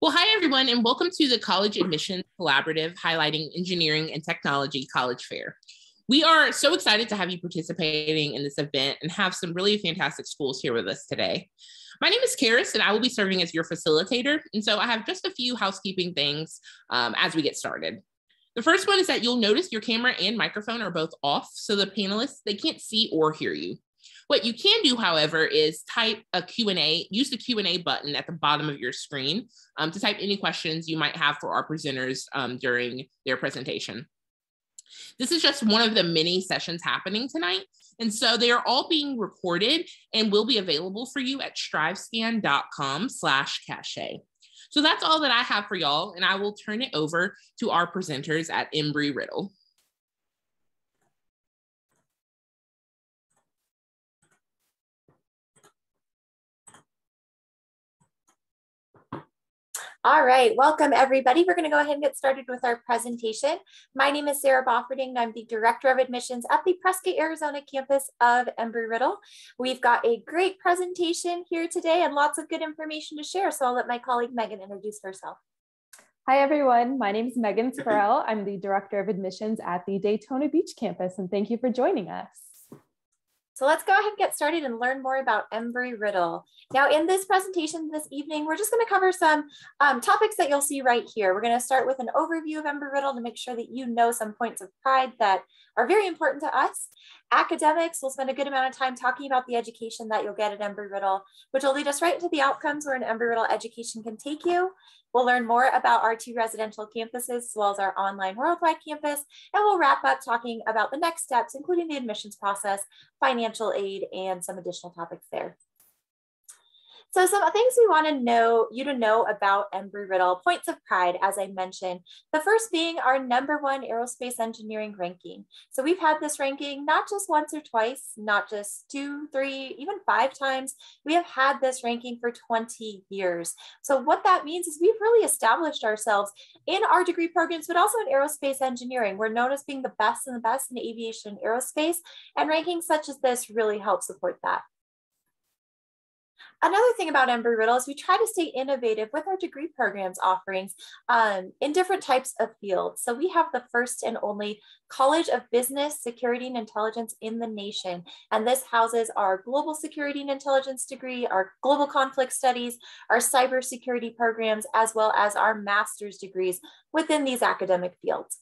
Well, hi, everyone, and welcome to the College Admissions Collaborative highlighting engineering and technology college fair. We are so excited to have you participating in this event and have some really fantastic schools here with us today. My name is Karis, and I will be serving as your facilitator. And so I have just a few housekeeping things um, as we get started. The first one is that you'll notice your camera and microphone are both off, so the panelists, they can't see or hear you. What you can do, however, is type a Q&A, use the Q&A button at the bottom of your screen um, to type any questions you might have for our presenters um, during their presentation. This is just one of the many sessions happening tonight. And so they are all being recorded and will be available for you at strivescan.com slash cachet. So that's all that I have for y'all. And I will turn it over to our presenters at Embry Riddle. All right, welcome everybody. We're gonna go ahead and get started with our presentation. My name is Sarah Bofferding I'm the Director of Admissions at the Prescott, Arizona campus of Embry-Riddle. We've got a great presentation here today and lots of good information to share. So I'll let my colleague Megan introduce herself. Hi everyone, my name is Megan Sparrell. I'm the Director of Admissions at the Daytona Beach campus and thank you for joining us. So let's go ahead and get started and learn more about Embry-Riddle. Now in this presentation this evening, we're just gonna cover some um, topics that you'll see right here. We're gonna start with an overview of Embry-Riddle to make sure that you know some points of pride that are very important to us. Academics, we'll spend a good amount of time talking about the education that you'll get at Embry-Riddle, which will lead us right into the outcomes where an Embry-Riddle education can take you. We'll learn more about our two residential campuses as well as our online worldwide campus. And we'll wrap up talking about the next steps, including the admissions process, financial aid, and some additional topics there. So some things we want to know you to know about Embry-Riddle, points of pride, as I mentioned. The first being our number one aerospace engineering ranking. So we've had this ranking not just once or twice, not just two, three, even five times. We have had this ranking for 20 years. So what that means is we've really established ourselves in our degree programs, but also in aerospace engineering. We're known as being the best and the best in aviation and aerospace, and rankings such as this really help support that. Another thing about Embry-Riddle is we try to stay innovative with our degree programs offerings um, in different types of fields. So we have the first and only College of Business, Security and Intelligence in the nation. And this houses our Global Security and Intelligence degree, our Global Conflict Studies, our Cybersecurity programs, as well as our master's degrees within these academic fields.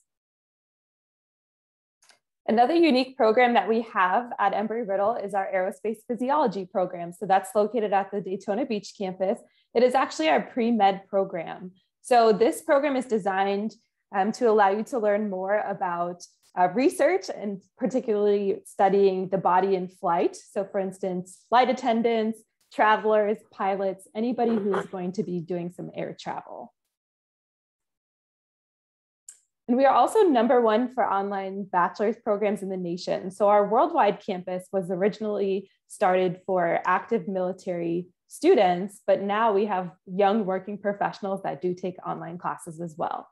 Another unique program that we have at Embry-Riddle is our aerospace physiology program. So that's located at the Daytona Beach campus. It is actually our pre-med program. So this program is designed um, to allow you to learn more about uh, research and particularly studying the body in flight. So for instance, flight attendants, travelers, pilots, anybody who is going to be doing some air travel. And we are also number one for online bachelor's programs in the nation. So our worldwide campus was originally started for active military students, but now we have young working professionals that do take online classes as well.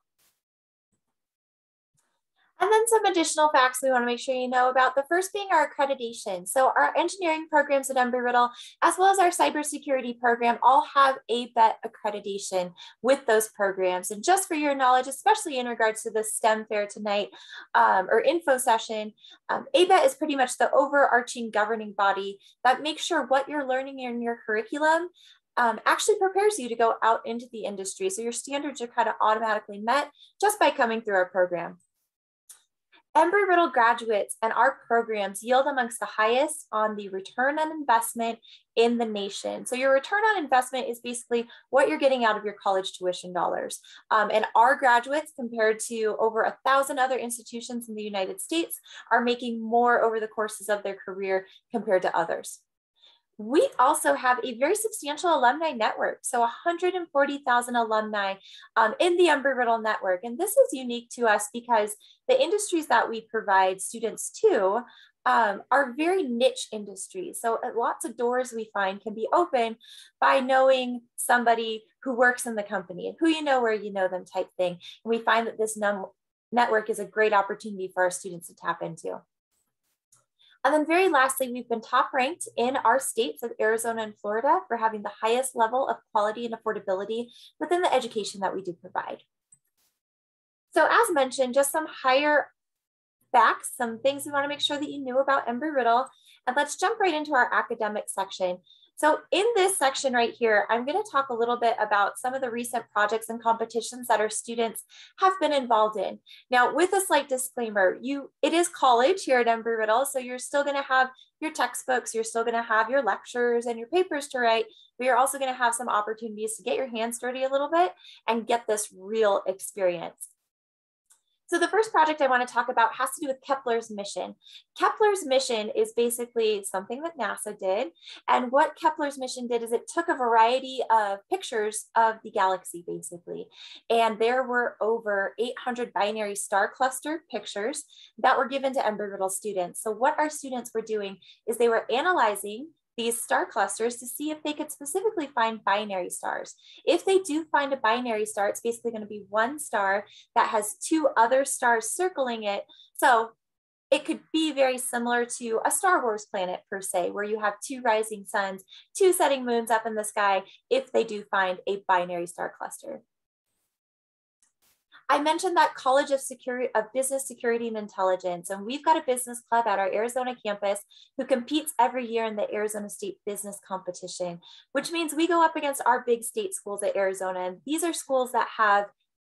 And then some additional facts we want to make sure you know about. The first being our accreditation. So our engineering programs at Embry-Riddle, as well as our cybersecurity program, all have ABET accreditation with those programs. And just for your knowledge, especially in regards to the STEM fair tonight um, or info session, um, ABET is pretty much the overarching governing body that makes sure what you're learning in your curriculum um, actually prepares you to go out into the industry. So your standards are kind of automatically met just by coming through our program. Embry-Riddle graduates and our programs yield amongst the highest on the return on investment in the nation. So your return on investment is basically what you're getting out of your college tuition dollars. Um, and our graduates compared to over a thousand other institutions in the United States are making more over the courses of their career compared to others. We also have a very substantial alumni network. So 140,000 alumni um, in the Embry-Riddle network. And this is unique to us because the industries that we provide students to um, are very niche industries. So uh, lots of doors we find can be open by knowing somebody who works in the company, and who you know where you know them type thing. And we find that this network is a great opportunity for our students to tap into. And then very lastly, we've been top ranked in our states of Arizona and Florida for having the highest level of quality and affordability within the education that we do provide. So as mentioned, just some higher facts, some things we wanna make sure that you knew about Embry-Riddle. And let's jump right into our academic section. So in this section right here, I'm going to talk a little bit about some of the recent projects and competitions that our students have been involved in. Now, with a slight disclaimer, you it is college here at Embry-Riddle, so you're still going to have your textbooks, you're still going to have your lectures and your papers to write, but you're also going to have some opportunities to get your hands dirty a little bit and get this real experience. So the first project I want to talk about has to do with Kepler's mission. Kepler's mission is basically something that NASA did. And what Kepler's mission did is it took a variety of pictures of the galaxy, basically. And there were over 800 binary star cluster pictures that were given to Embry-Riddle students. So what our students were doing is they were analyzing these star clusters to see if they could specifically find binary stars. If they do find a binary star, it's basically going to be one star that has two other stars circling it. So it could be very similar to a Star Wars planet per se, where you have two rising suns, two setting moons up in the sky, if they do find a binary star cluster. I mentioned that College of Security of Business Security and Intelligence, and we've got a business club at our Arizona campus who competes every year in the Arizona State Business Competition, which means we go up against our big state schools at Arizona. And these are schools that have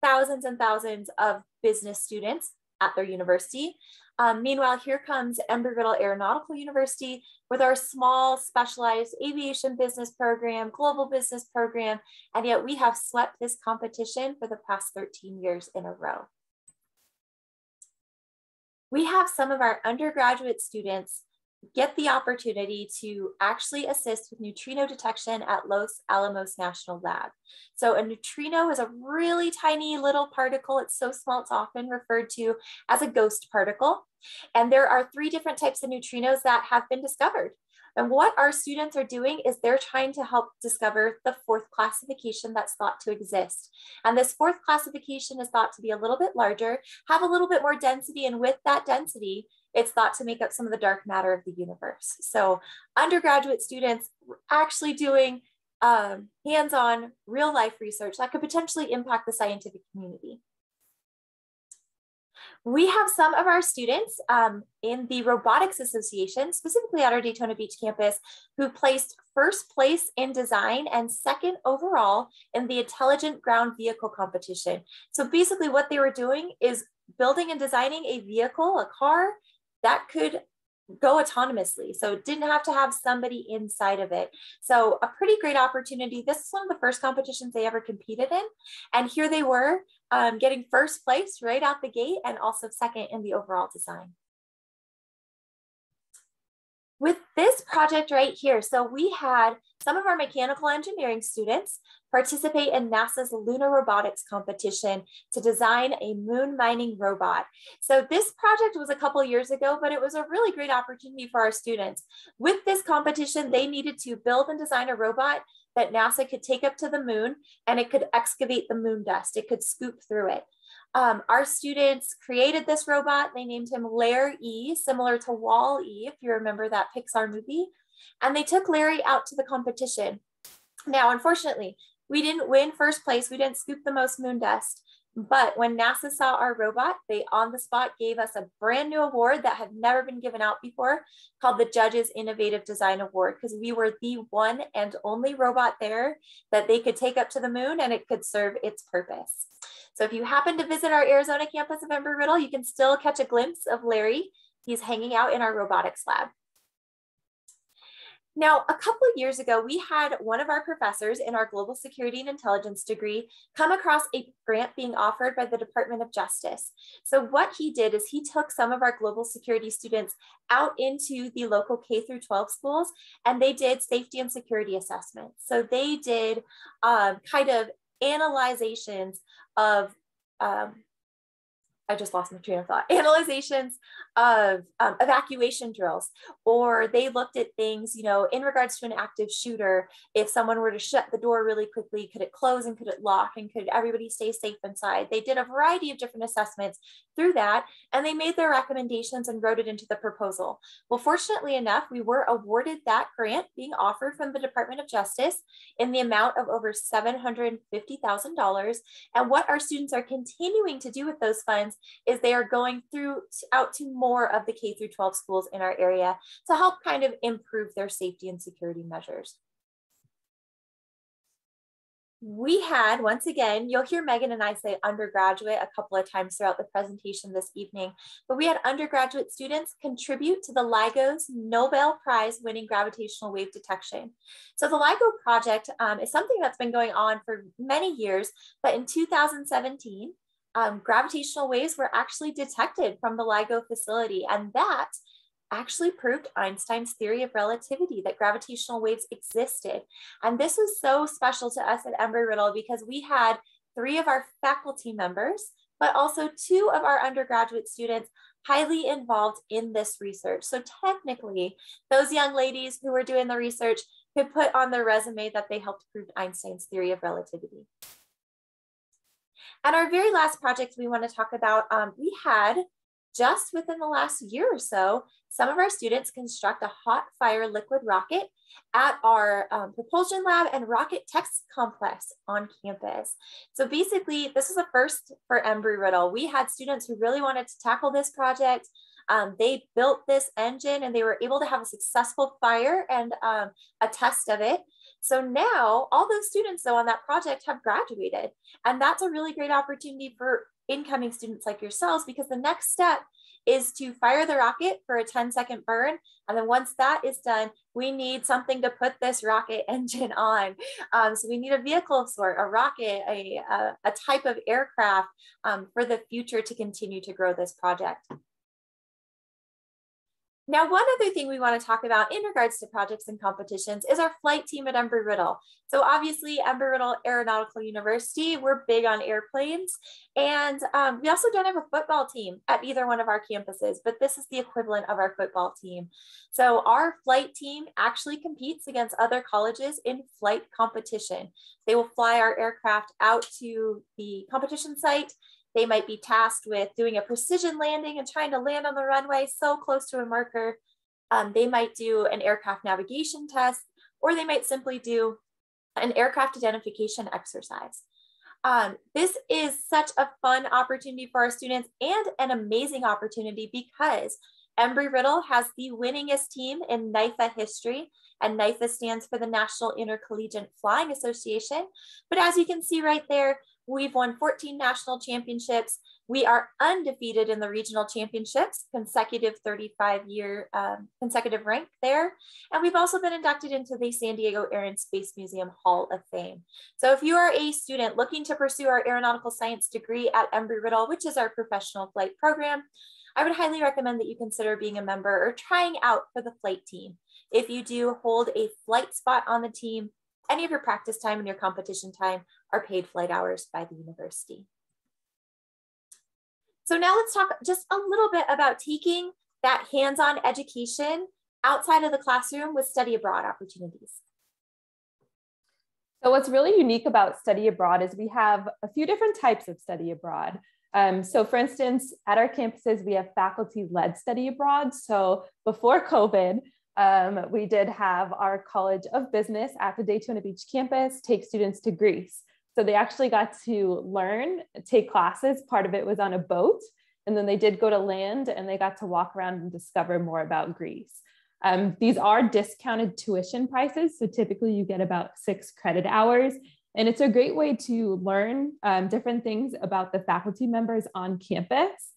thousands and thousands of business students at their university. Um, meanwhile, here comes Embry-Riddle Aeronautical University with our small specialized aviation business program, global business program, and yet we have swept this competition for the past 13 years in a row. We have some of our undergraduate students get the opportunity to actually assist with neutrino detection at Los Alamos National Lab. So a neutrino is a really tiny little particle. It's so small, it's often referred to as a ghost particle. And there are three different types of neutrinos that have been discovered. And what our students are doing is they're trying to help discover the fourth classification that's thought to exist. And this fourth classification is thought to be a little bit larger, have a little bit more density, and with that density, it's thought to make up some of the dark matter of the universe. So undergraduate students actually doing um, hands-on real life research that could potentially impact the scientific community. We have some of our students um, in the Robotics Association, specifically at our Daytona Beach campus, who placed first place in design and second overall in the Intelligent Ground Vehicle competition. So basically what they were doing is building and designing a vehicle, a car, that could go autonomously. So it didn't have to have somebody inside of it. So a pretty great opportunity. This is one of the first competitions they ever competed in. And here they were um, getting first place right out the gate and also second in the overall design with this project right here, so we had some of our mechanical engineering students participate in NASA's lunar robotics competition to design a moon mining robot. So this project was a couple years ago, but it was a really great opportunity for our students. With this competition, they needed to build and design a robot that NASA could take up to the moon and it could excavate the moon dust. It could scoop through it. Um, our students created this robot. They named him Lair E, similar to Wall-E, if you remember that Pixar movie. And they took Larry out to the competition. Now, unfortunately, we didn't win first place. We didn't scoop the most moon dust. But when NASA saw our robot, they on the spot gave us a brand new award that had never been given out before called the Judges Innovative Design Award because we were the one and only robot there that they could take up to the moon and it could serve its purpose. So if you happen to visit our Arizona campus of Embry-Riddle, you can still catch a glimpse of Larry. He's hanging out in our robotics lab. Now, a couple of years ago, we had one of our professors in our global security and intelligence degree come across a grant being offered by the Department of Justice. So what he did is he took some of our global security students out into the local K through 12 schools and they did safety and security assessments. So they did um, kind of analyzations of um, I just lost my train of thought. Analyzations of um, evacuation drills, or they looked at things, you know, in regards to an active shooter. If someone were to shut the door really quickly, could it close and could it lock and could everybody stay safe inside? They did a variety of different assessments through that, and they made their recommendations and wrote it into the proposal. Well, fortunately enough, we were awarded that grant being offered from the Department of Justice in the amount of over $750,000. And what our students are continuing to do with those funds is they are going through out to more of the K through 12 schools in our area to help kind of improve their safety and security measures we had, once again, you'll hear Megan and I say undergraduate a couple of times throughout the presentation this evening, but we had undergraduate students contribute to the LIGO's Nobel Prize winning gravitational wave detection. So the LIGO project um, is something that's been going on for many years, but in 2017, um, gravitational waves were actually detected from the LIGO facility, and that actually proved Einstein's theory of relativity that gravitational waves existed. And this was so special to us at Embry-Riddle because we had three of our faculty members, but also two of our undergraduate students highly involved in this research. So technically, those young ladies who were doing the research could put on their resume that they helped prove Einstein's theory of relativity. And our very last project we want to talk about, um, we had just within the last year or so, some of our students construct a hot fire liquid rocket at our um, propulsion lab and rocket test complex on campus. So basically, this is a first for Embry-Riddle. We had students who really wanted to tackle this project. Um, they built this engine and they were able to have a successful fire and um, a test of it. So now all those students though on that project have graduated. And that's a really great opportunity for incoming students like yourselves because the next step is to fire the rocket for a 10 second burn. And then once that is done, we need something to put this rocket engine on. Um, so we need a vehicle of sort, a rocket, a, a, a type of aircraft um, for the future to continue to grow this project. Now, one other thing we want to talk about in regards to projects and competitions is our flight team at Embry-Riddle. So obviously Embry-Riddle Aeronautical University, we're big on airplanes. And um, we also don't have a football team at either one of our campuses, but this is the equivalent of our football team. So our flight team actually competes against other colleges in flight competition. They will fly our aircraft out to the competition site they might be tasked with doing a precision landing and trying to land on the runway so close to a marker. Um, they might do an aircraft navigation test, or they might simply do an aircraft identification exercise. Um, this is such a fun opportunity for our students and an amazing opportunity because Embry-Riddle has the winningest team in NIFA history, and NIFA stands for the National Intercollegiate Flying Association. But as you can see right there, We've won 14 national championships. We are undefeated in the regional championships, consecutive 35 year um, consecutive rank there. And we've also been inducted into the San Diego Air and Space Museum Hall of Fame. So if you are a student looking to pursue our aeronautical science degree at Embry-Riddle, which is our professional flight program, I would highly recommend that you consider being a member or trying out for the flight team. If you do hold a flight spot on the team, any of your practice time and your competition time are paid flight hours by the university. So now let's talk just a little bit about taking that hands-on education outside of the classroom with study abroad opportunities. So what's really unique about study abroad is we have a few different types of study abroad. Um, so for instance, at our campuses, we have faculty-led study abroad. So before COVID, um, we did have our College of Business at the Daytona Beach campus take students to Greece. So they actually got to learn, take classes. Part of it was on a boat. And then they did go to land and they got to walk around and discover more about Greece. Um, these are discounted tuition prices. So typically you get about six credit hours. And it's a great way to learn um, different things about the faculty members on campus.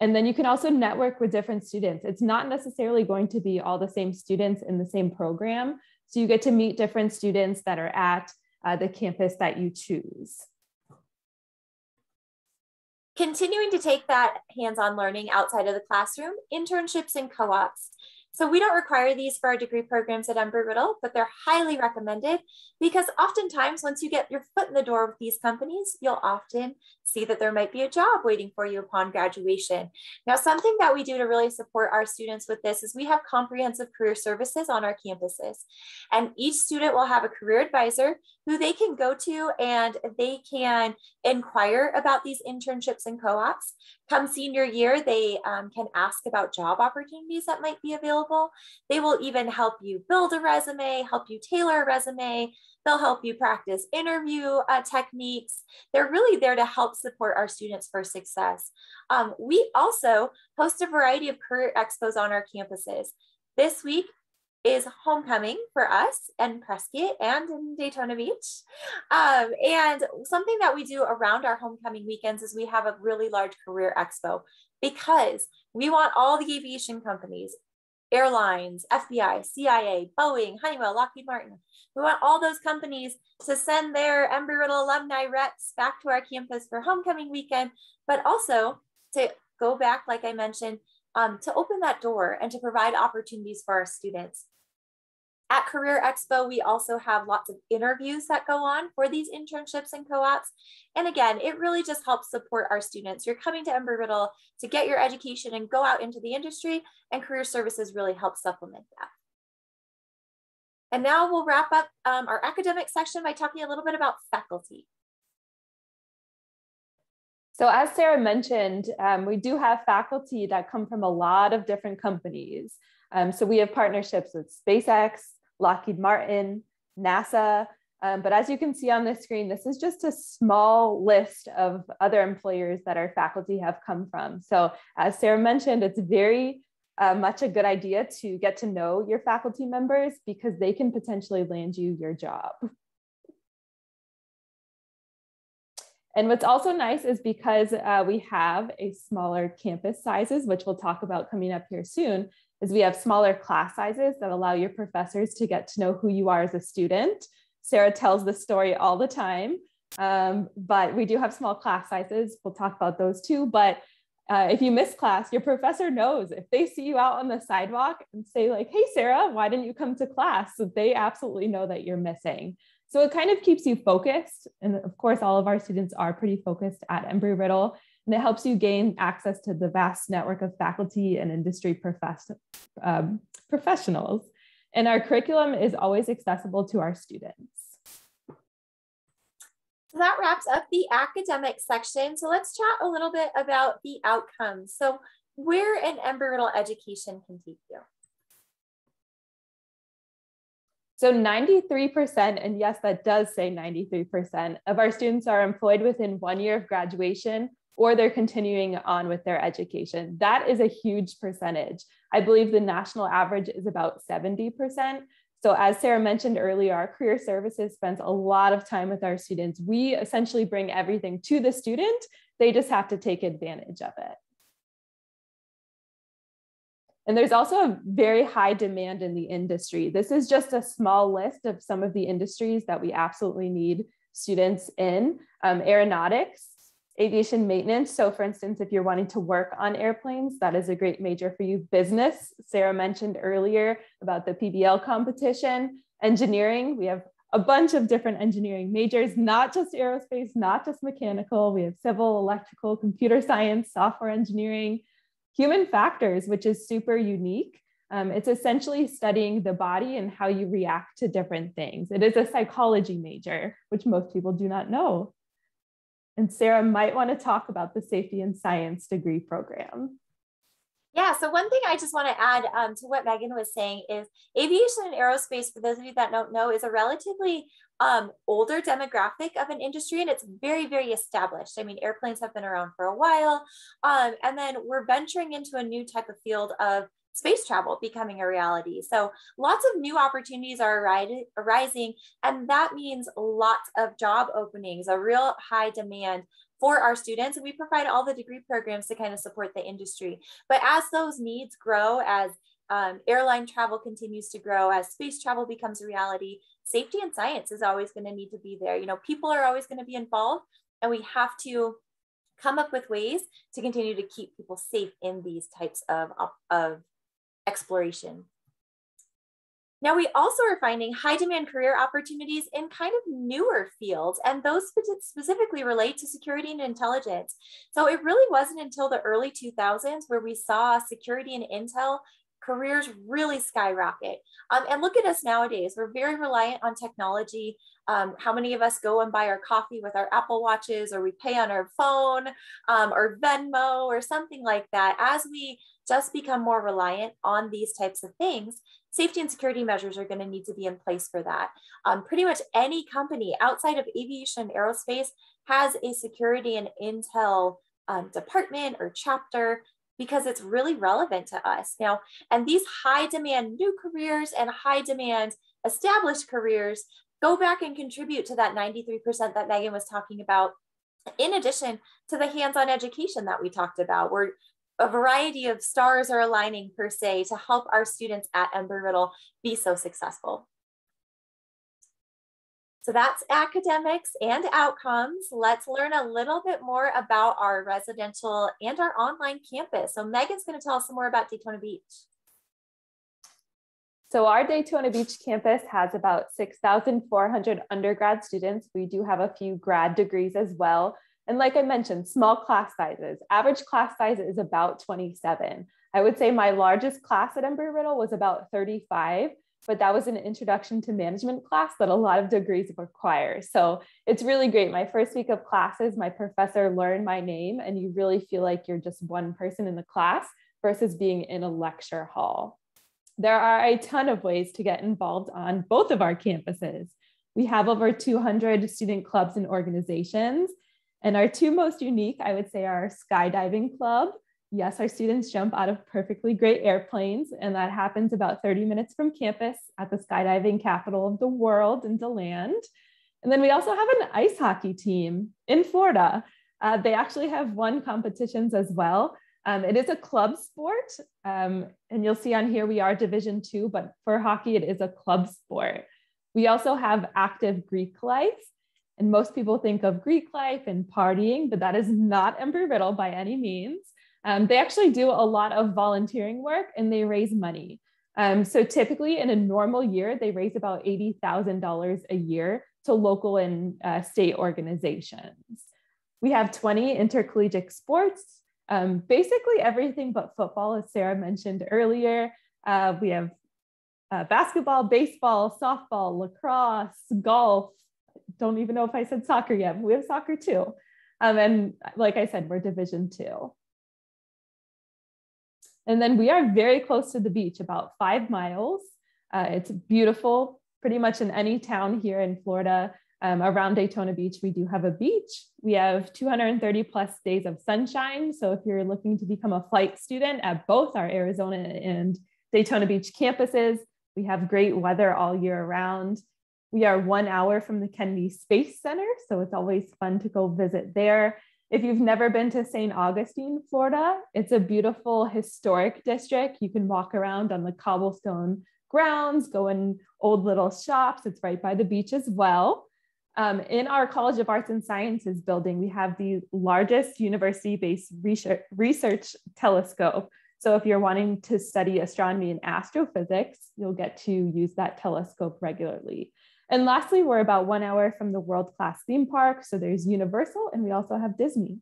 And then you can also network with different students. It's not necessarily going to be all the same students in the same program. So you get to meet different students that are at uh, the campus that you choose. Continuing to take that hands-on learning outside of the classroom, internships and co-ops. So we don't require these for our degree programs at Embry-Riddle, but they're highly recommended because oftentimes once you get your foot in the door with these companies, you'll often see that there might be a job waiting for you upon graduation. Now, something that we do to really support our students with this is we have comprehensive career services on our campuses. And each student will have a career advisor who they can go to and they can inquire about these internships and co-ops. Come senior year, they um, can ask about job opportunities that might be available. They will even help you build a resume, help you tailor a resume. They'll help you practice interview uh, techniques. They're really there to help support our students for success. Um, we also host a variety of career expos on our campuses. This week, is homecoming for us in Prescott and in Daytona Beach. Um, and something that we do around our homecoming weekends is we have a really large career expo because we want all the aviation companies, airlines, FBI, CIA, Boeing, Honeywell, Lockheed Martin. We want all those companies to send their Embry-Riddle alumni reps back to our campus for homecoming weekend, but also to go back, like I mentioned, um, to open that door and to provide opportunities for our students. At Career Expo, we also have lots of interviews that go on for these internships and co-ops. And again, it really just helps support our students. You're coming to Embry-Riddle to get your education and go out into the industry and career services really help supplement that. And now we'll wrap up um, our academic section by talking a little bit about faculty. So as Sarah mentioned, um, we do have faculty that come from a lot of different companies. Um, so we have partnerships with SpaceX, Lockheed Martin, NASA. Um, but as you can see on the screen, this is just a small list of other employers that our faculty have come from. So as Sarah mentioned, it's very uh, much a good idea to get to know your faculty members because they can potentially land you your job. And what's also nice is because uh, we have a smaller campus sizes, which we'll talk about coming up here soon, is we have smaller class sizes that allow your professors to get to know who you are as a student. Sarah tells this story all the time, um, but we do have small class sizes. We'll talk about those too. But uh, if you miss class, your professor knows if they see you out on the sidewalk and say like, hey, Sarah, why didn't you come to class? So they absolutely know that you're missing. So it kind of keeps you focused. And of course, all of our students are pretty focused at Embry-Riddle and it helps you gain access to the vast network of faculty and industry profess um, professionals. And our curriculum is always accessible to our students. So that wraps up the academic section. So let's chat a little bit about the outcomes. So where an Embry-Riddle education can take you. So 93%, and yes, that does say 93% of our students are employed within one year of graduation or they're continuing on with their education. That is a huge percentage. I believe the national average is about 70%. So as Sarah mentioned earlier, our career services spends a lot of time with our students. We essentially bring everything to the student. They just have to take advantage of it. And there's also a very high demand in the industry. This is just a small list of some of the industries that we absolutely need students in. Um, aeronautics, aviation maintenance. So for instance, if you're wanting to work on airplanes, that is a great major for you. Business, Sarah mentioned earlier about the PBL competition. Engineering, we have a bunch of different engineering majors, not just aerospace, not just mechanical. We have civil, electrical, computer science, software engineering, human factors, which is super unique. Um, it's essentially studying the body and how you react to different things. It is a psychology major, which most people do not know. And Sarah might want to talk about the safety and science degree program. Yeah, so one thing I just want to add um, to what Megan was saying is aviation and aerospace, for those of you that don't know, is a relatively um, older demographic of an industry and it's very, very established. I mean, airplanes have been around for a while. Um, and then we're venturing into a new type of field of space travel becoming a reality. So lots of new opportunities are arising, and that means lots of job openings, a real high demand for our students. And we provide all the degree programs to kind of support the industry. But as those needs grow, as um, airline travel continues to grow, as space travel becomes a reality, safety and science is always going to need to be there. You know, people are always going to be involved, and we have to come up with ways to continue to keep people safe in these types of, of exploration. Now, we also are finding high demand career opportunities in kind of newer fields, and those specifically relate to security and intelligence. So it really wasn't until the early 2000s where we saw security and intel careers really skyrocket. Um, and look at us nowadays. We're very reliant on technology. Um, how many of us go and buy our coffee with our Apple Watches or we pay on our phone um, or Venmo or something like that? As we just become more reliant on these types of things, safety and security measures are going to need to be in place for that. Um, pretty much any company outside of aviation and aerospace has a security and intel um, department or chapter because it's really relevant to us now. And these high demand new careers and high demand established careers go back and contribute to that 93% that Megan was talking about in addition to the hands-on education that we talked about where a variety of stars are aligning per se to help our students at Embry-Riddle be so successful. So that's academics and outcomes. Let's learn a little bit more about our residential and our online campus. So Megan's gonna tell us some more about Daytona Beach. So our Daytona Beach campus has about 6,400 undergrad students. We do have a few grad degrees as well. And like I mentioned, small class sizes. Average class size is about 27. I would say my largest class at Embry-Riddle was about 35, but that was an introduction to management class that a lot of degrees require. So it's really great. My first week of classes, my professor learned my name and you really feel like you're just one person in the class versus being in a lecture hall. There are a ton of ways to get involved on both of our campuses. We have over 200 student clubs and organizations, and our two most unique, I would say, are skydiving club. Yes, our students jump out of perfectly great airplanes, and that happens about 30 minutes from campus at the skydiving capital of the world in DeLand. And then we also have an ice hockey team in Florida. Uh, they actually have won competitions as well. Um, it is a club sport, um, and you'll see on here we are Division two, but for hockey, it is a club sport. We also have active Greek life, and most people think of Greek life and partying, but that is not Embry-Riddle by any means. Um, they actually do a lot of volunteering work and they raise money. Um, so typically in a normal year, they raise about $80,000 a year to local and uh, state organizations. We have 20 intercollegiate sports, um, basically everything but football, as Sarah mentioned earlier. Uh, we have uh, basketball, baseball, softball, lacrosse, golf, don't even know if I said soccer yet, but we have soccer too. Um, and like I said, we're division two. And then we are very close to the beach, about five miles. Uh, it's beautiful, pretty much in any town here in Florida. Um, around Daytona Beach, we do have a beach. We have 230 plus days of sunshine. So if you're looking to become a flight student at both our Arizona and Daytona Beach campuses, we have great weather all year round. We are one hour from the Kennedy Space Center, so it's always fun to go visit there. If you've never been to St. Augustine, Florida, it's a beautiful historic district. You can walk around on the cobblestone grounds, go in old little shops. It's right by the beach as well. Um, in our College of Arts and Sciences building, we have the largest university-based research, research telescope. So if you're wanting to study astronomy and astrophysics, you'll get to use that telescope regularly. And lastly, we're about one hour from the world-class theme park. So there's Universal and we also have Disney.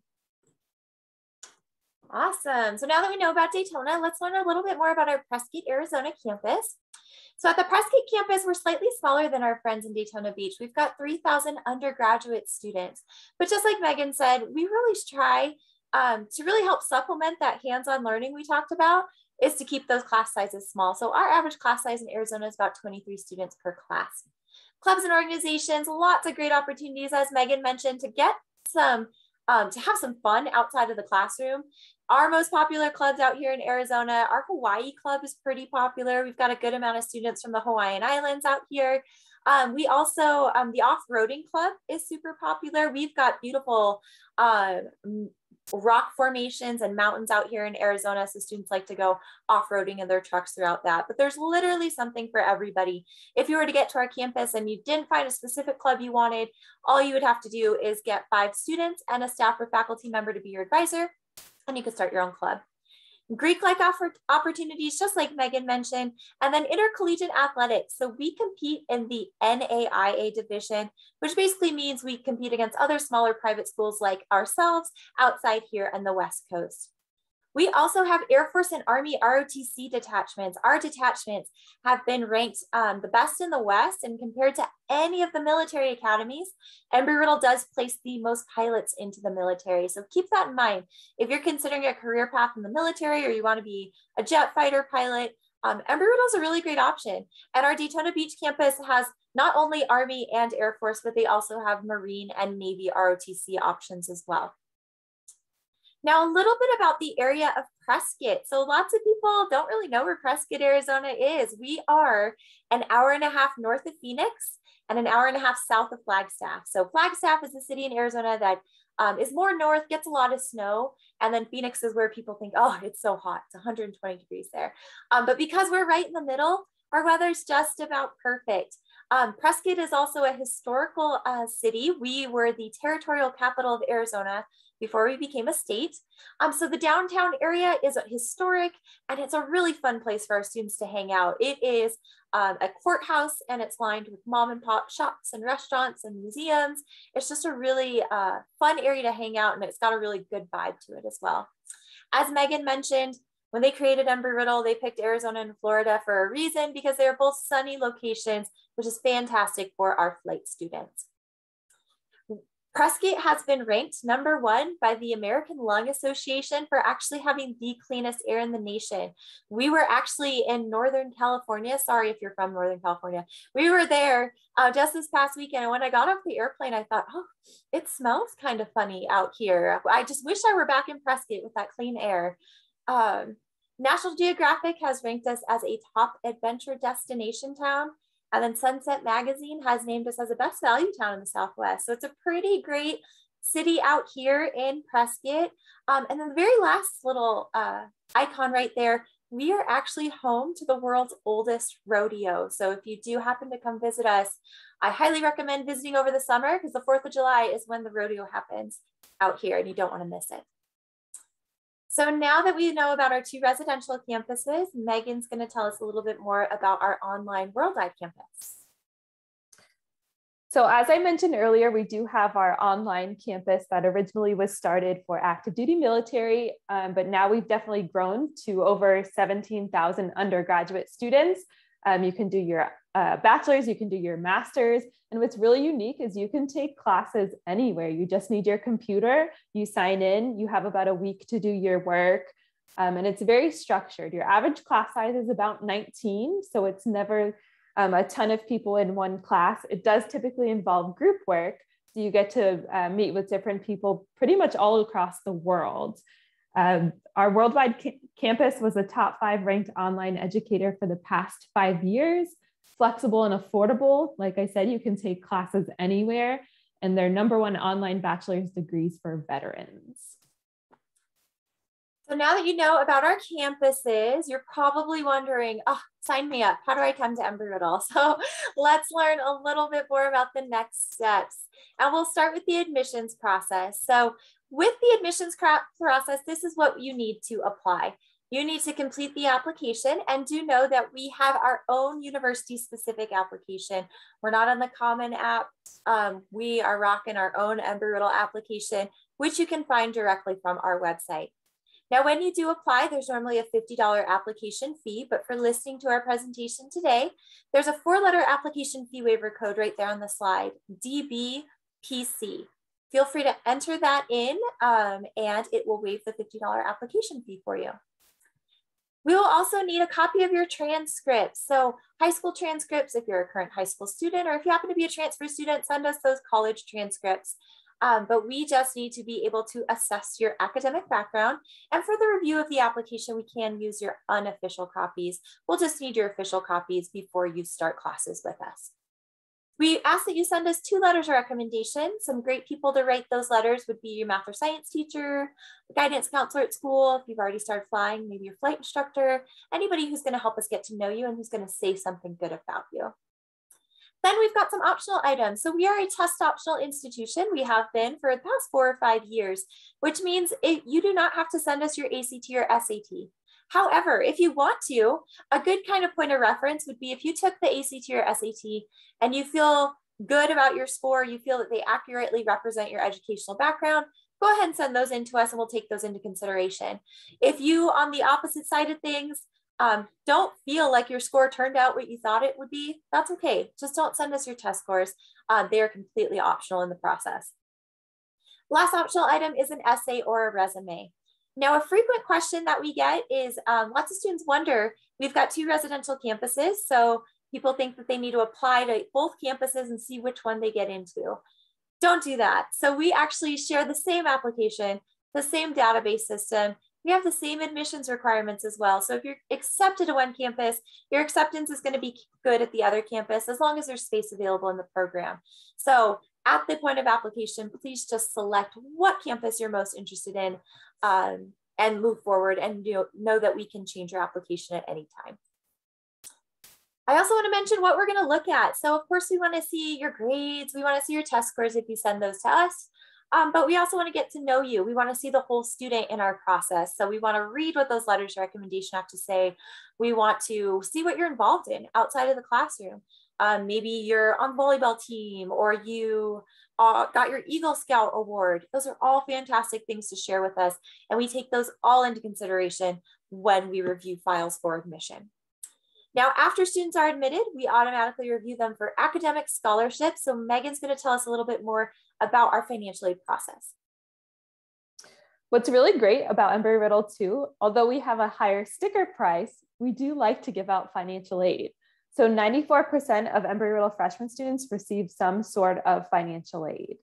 Awesome. So now that we know about Daytona, let's learn a little bit more about our Prescott, Arizona campus. So at the Prescott campus, we're slightly smaller than our friends in Daytona Beach. We've got 3,000 undergraduate students. But just like Megan said, we really try um, to really help supplement that hands-on learning we talked about is to keep those class sizes small. So our average class size in Arizona is about 23 students per class clubs and organizations, lots of great opportunities, as Megan mentioned, to get some, um, to have some fun outside of the classroom. Our most popular clubs out here in Arizona, our Hawaii club is pretty popular. We've got a good amount of students from the Hawaiian Islands out here. Um, we also, um, the off-roading club is super popular. We've got beautiful uh, rock formations and mountains out here in Arizona. So students like to go off-roading in their trucks throughout that. But there's literally something for everybody. If you were to get to our campus and you didn't find a specific club you wanted, all you would have to do is get five students and a staff or faculty member to be your advisor, and you could start your own club. Greek-like opportunities, just like Megan mentioned, and then intercollegiate athletics. So we compete in the NAIA division, which basically means we compete against other smaller private schools like ourselves outside here on the West Coast. We also have Air Force and Army ROTC detachments. Our detachments have been ranked um, the best in the West and compared to any of the military academies, Embry-Riddle does place the most pilots into the military. So keep that in mind. If you're considering a career path in the military or you wanna be a jet fighter pilot, um, Embry-Riddle is a really great option. And our Daytona Beach campus has not only Army and Air Force, but they also have Marine and Navy ROTC options as well. Now, a little bit about the area of Prescott. So lots of people don't really know where Prescott, Arizona is. We are an hour and a half north of Phoenix and an hour and a half south of Flagstaff. So Flagstaff is a city in Arizona that um, is more north, gets a lot of snow. And then Phoenix is where people think, oh, it's so hot. It's 120 degrees there. Um, but because we're right in the middle, our weather's just about perfect. Um, Prescott is also a historical uh, city. We were the territorial capital of Arizona before we became a state. Um, so the downtown area is historic and it's a really fun place for our students to hang out. It is um, a courthouse and it's lined with mom and pop shops and restaurants and museums. It's just a really uh, fun area to hang out and it's got a really good vibe to it as well. As Megan mentioned, when they created Embry-Riddle, they picked Arizona and Florida for a reason because they are both sunny locations, which is fantastic for our flight students. Prescott has been ranked number one by the American Lung Association for actually having the cleanest air in the nation. We were actually in Northern California. Sorry if you're from Northern California. We were there uh, just this past weekend. And when I got off the airplane, I thought, oh, it smells kind of funny out here. I just wish I were back in Prescott with that clean air. Um, National Geographic has ranked us as a top adventure destination town. And then Sunset Magazine has named us as a best value town in the Southwest. So it's a pretty great city out here in Prescott. Um, and then the very last little uh, icon right there, we are actually home to the world's oldest rodeo. So if you do happen to come visit us, I highly recommend visiting over the summer because the 4th of July is when the rodeo happens out here and you don't want to miss it. So now that we know about our two residential campuses, Megan's going to tell us a little bit more about our online Worldwide campus. So as I mentioned earlier, we do have our online campus that originally was started for active duty military, um, but now we've definitely grown to over 17,000 undergraduate students. Um, you can do your uh, bachelor's, you can do your master's. And what's really unique is you can take classes anywhere. You just need your computer, you sign in, you have about a week to do your work. Um, and it's very structured. Your average class size is about 19, so it's never um, a ton of people in one class. It does typically involve group work. So you get to uh, meet with different people pretty much all across the world. Um, our worldwide ca- campus was a top five ranked online educator for the past five years flexible and affordable. Like I said, you can take classes anywhere, and they're number one online bachelor's degrees for veterans. So now that you know about our campuses, you're probably wondering, oh, sign me up. How do I come to Embry-Riddle? So let's learn a little bit more about the next steps. And we'll start with the admissions process. So with the admissions process, this is what you need to apply. You need to complete the application and do know that we have our own university specific application. We're not on the Common App. Um, we are rocking our own Embry-Riddle application, which you can find directly from our website. Now, when you do apply, there's normally a $50 application fee, but for listening to our presentation today, there's a four letter application fee waiver code right there on the slide, DBPC. Feel free to enter that in um, and it will waive the $50 application fee for you. We will also need a copy of your transcripts. So high school transcripts, if you're a current high school student, or if you happen to be a transfer student, send us those college transcripts. Um, but we just need to be able to assess your academic background. And for the review of the application, we can use your unofficial copies. We'll just need your official copies before you start classes with us. We ask that you send us two letters of recommendation. Some great people to write those letters would be your math or science teacher, guidance counselor at school, if you've already started flying, maybe your flight instructor, anybody who's gonna help us get to know you and who's gonna say something good about you. Then we've got some optional items. So we are a test optional institution. We have been for the past four or five years, which means it, you do not have to send us your ACT or SAT. However, if you want to, a good kind of point of reference would be if you took the ACT or SAT and you feel good about your score, you feel that they accurately represent your educational background, go ahead and send those in to us and we'll take those into consideration. If you, on the opposite side of things, um, don't feel like your score turned out what you thought it would be, that's okay. Just don't send us your test scores. Um, they are completely optional in the process. Last optional item is an essay or a resume. Now, a frequent question that we get is um, lots of students wonder, we've got two residential campuses, so people think that they need to apply to both campuses and see which one they get into. Don't do that. So we actually share the same application, the same database system, we have the same admissions requirements as well. So if you're accepted to one campus, your acceptance is going to be good at the other campus as long as there's space available in the program. So at the point of application, please just select what campus you're most interested in um, and move forward and you know, know that we can change your application at any time. I also want to mention what we're going to look at. So of course we want to see your grades. We want to see your test scores if you send those to us. Um, but we also want to get to know you. We want to see the whole student in our process. So we want to read what those letters of recommendation have to say. We want to see what you're involved in outside of the classroom. Um, maybe you're on volleyball team or you uh, got your Eagle Scout award. Those are all fantastic things to share with us. And we take those all into consideration when we review files for admission. Now, after students are admitted, we automatically review them for academic scholarships. So Megan's gonna tell us a little bit more about our financial aid process. What's really great about Embry-Riddle too, although we have a higher sticker price, we do like to give out financial aid. So 94% of Embry-Riddle freshman students receive some sort of financial aid.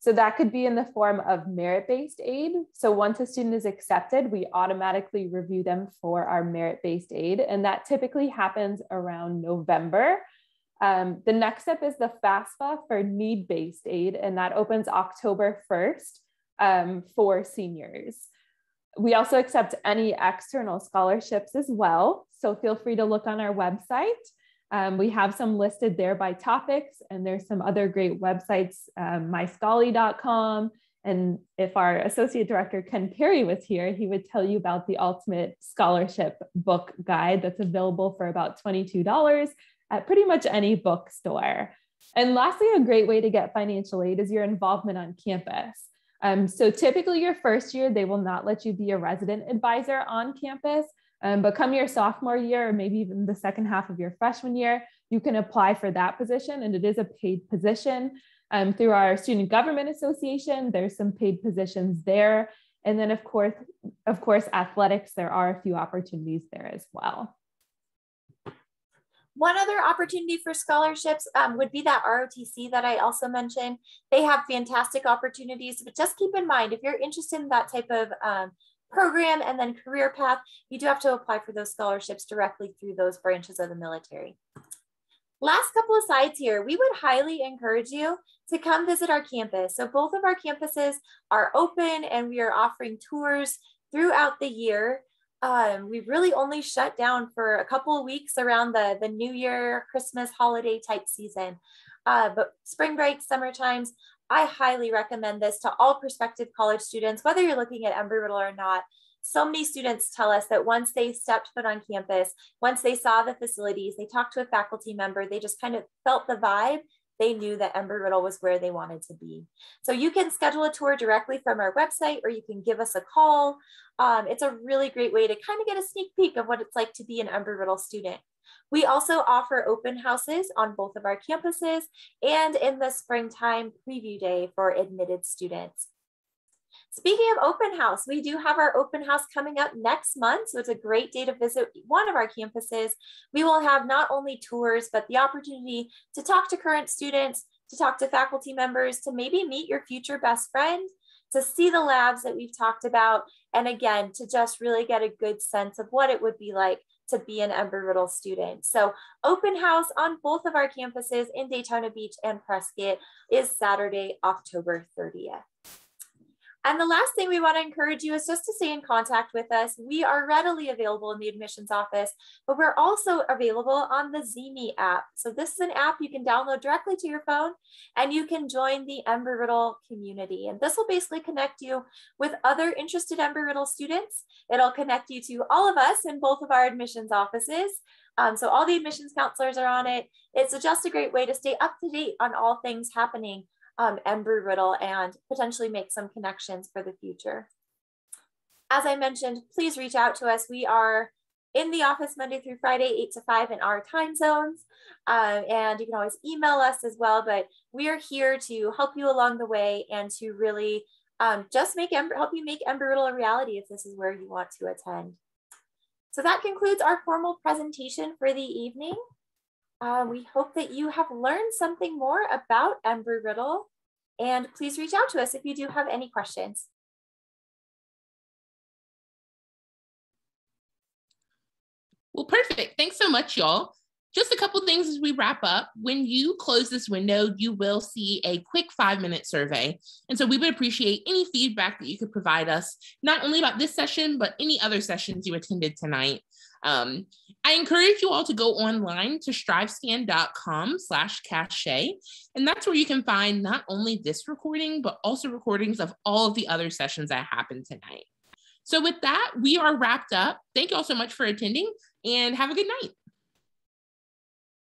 So that could be in the form of merit-based aid. So once a student is accepted, we automatically review them for our merit-based aid. And that typically happens around November. Um, the next step is the FAFSA for need-based aid, and that opens October 1st um, for seniors. We also accept any external scholarships as well. So feel free to look on our website. Um, we have some listed there by topics, and there's some other great websites, um, myscholly.com. And if our associate director, Ken Perry, was here, he would tell you about the Ultimate Scholarship Book Guide that's available for about $22 at pretty much any bookstore. And lastly, a great way to get financial aid is your involvement on campus. Um, so typically your first year, they will not let you be a resident advisor on campus, um, but come your sophomore year, or maybe even the second half of your freshman year, you can apply for that position and it is a paid position. Um, through our Student Government Association, there's some paid positions there. And then of course, of course, athletics, there are a few opportunities there as well. One other opportunity for scholarships um, would be that ROTC that I also mentioned. They have fantastic opportunities, but just keep in mind, if you're interested in that type of um, program and then career path, you do have to apply for those scholarships directly through those branches of the military. Last couple of slides here, we would highly encourage you to come visit our campus. So both of our campuses are open and we are offering tours throughout the year. Um, we really only shut down for a couple of weeks around the, the New Year, Christmas holiday type season. Uh, but spring break, summer times, I highly recommend this to all prospective college students, whether you're looking at Embry-Riddle or not. So many students tell us that once they stepped foot on campus, once they saw the facilities, they talked to a faculty member, they just kind of felt the vibe they knew that Embry-Riddle was where they wanted to be. So you can schedule a tour directly from our website or you can give us a call. Um, it's a really great way to kind of get a sneak peek of what it's like to be an Embry-Riddle student. We also offer open houses on both of our campuses and in the springtime preview day for admitted students. Speaking of open house, we do have our open house coming up next month. So it's a great day to visit one of our campuses. We will have not only tours, but the opportunity to talk to current students, to talk to faculty members, to maybe meet your future best friend, to see the labs that we've talked about, and again, to just really get a good sense of what it would be like to be an Embry-Riddle student. So open house on both of our campuses in Daytona Beach and Prescott is Saturday, October 30th. And the last thing we want to encourage you is just to stay in contact with us. We are readily available in the admissions office, but we're also available on the ZeeMee app. So this is an app you can download directly to your phone and you can join the Embry-Riddle community. And this will basically connect you with other interested Embry-Riddle students. It'll connect you to all of us in both of our admissions offices. Um, so all the admissions counselors are on it. It's just a great way to stay up to date on all things happening um, Embry-Riddle and potentially make some connections for the future. As I mentioned, please reach out to us. We are in the office Monday through Friday, 8 to 5 in our time zones. Um, and you can always email us as well, but we are here to help you along the way and to really um, just make help you make Embry-Riddle a reality if this is where you want to attend. So that concludes our formal presentation for the evening. Uh, we hope that you have learned something more about Embry-Riddle and please reach out to us if you do have any questions. Well, perfect. Thanks so much, y'all. Just a couple things as we wrap up. When you close this window, you will see a quick five minute survey. And so we would appreciate any feedback that you could provide us, not only about this session, but any other sessions you attended tonight. Um, I encourage you all to go online to strivescan.com slash cachet. And that's where you can find not only this recording, but also recordings of all of the other sessions that happened tonight. So with that, we are wrapped up. Thank you all so much for attending and have a good night.